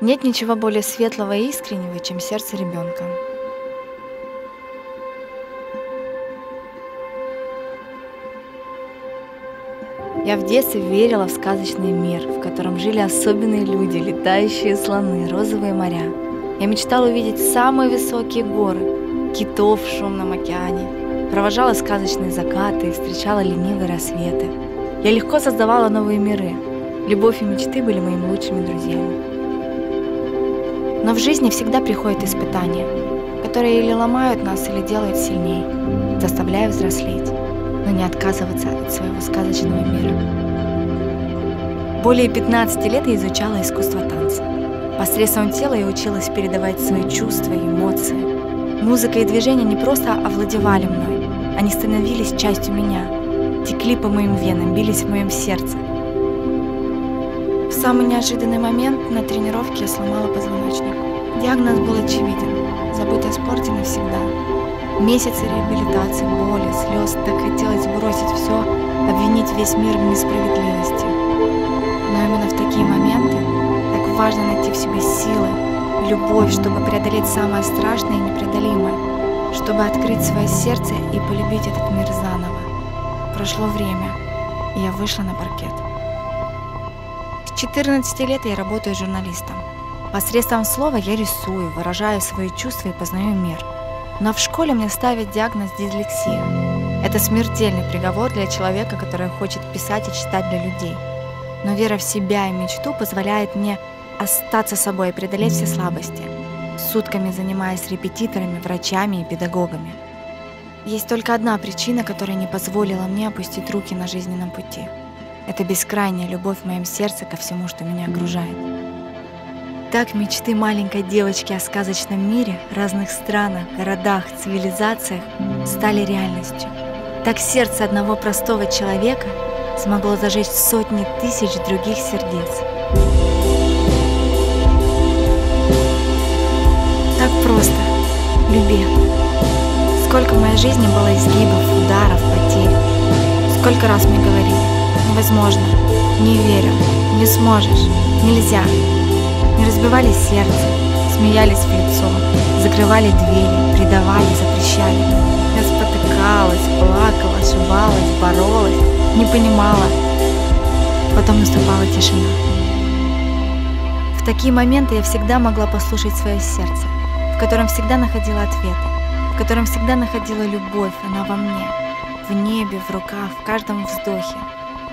Нет ничего более светлого и искреннего, чем сердце ребенка. Я в детстве верила в сказочный мир, в котором жили особенные люди, летающие слоны, розовые моря. Я мечтала увидеть самые высокие горы, китов в шумном океане, провожала сказочные закаты и встречала ленивые рассветы. Я легко создавала новые миры. Любовь и мечты были моими лучшими друзьями. Но в жизни всегда приходят испытания, которые или ломают нас, или делают сильнее, заставляя взрослеть но не отказываться от своего сказочного мира. Более 15 лет я изучала искусство танца. Посредством тела я училась передавать свои чувства и эмоции. Музыка и движения не просто овладевали мной, они становились частью меня, текли по моим венам, бились в моем сердце. В самый неожиданный момент на тренировке я сломала позвоночник. Диагноз был очевиден – забыть о спорте навсегда. Месяцы реабилитации, боли, слез, так хотелось бросить все, обвинить весь мир в несправедливости. Но именно в такие моменты так важно найти в себе силы, любовь, чтобы преодолеть самое страшное и непреодолимое, чтобы открыть свое сердце и полюбить этот мир заново. Прошло время, и я вышла на паркет. С 14 лет я работаю журналистом. Посредством слова я рисую, выражаю свои чувства и познаю мир – но в школе мне ставят диагноз дислексия. Это смертельный приговор для человека, который хочет писать и читать для людей. Но вера в себя и мечту позволяет мне остаться собой и преодолеть все слабости, сутками занимаясь репетиторами, врачами и педагогами. Есть только одна причина, которая не позволила мне опустить руки на жизненном пути. Это бескрайняя любовь в моем сердце ко всему, что меня окружает. Так мечты маленькой девочки о сказочном мире, разных странах, городах, цивилизациях стали реальностью. Так сердце одного простого человека смогло зажечь сотни тысяч других сердец. Так просто. Люби. Сколько в моей жизни было изгибов, ударов, потерь. Сколько раз мне говорили, невозможно, не верю, не сможешь, нельзя не разбивали сердце, смеялись в лицо, закрывали двери, предавали, запрещали. Я спотыкалась, плакала, ошибалась, боролась, не понимала. Потом наступала тишина. В такие моменты я всегда могла послушать свое сердце, в котором всегда находила ответы, в котором всегда находила любовь, она во мне, в небе, в руках, в каждом вздохе.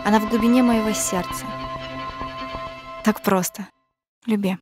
Она в глубине моего сердца. Так просто. Люби.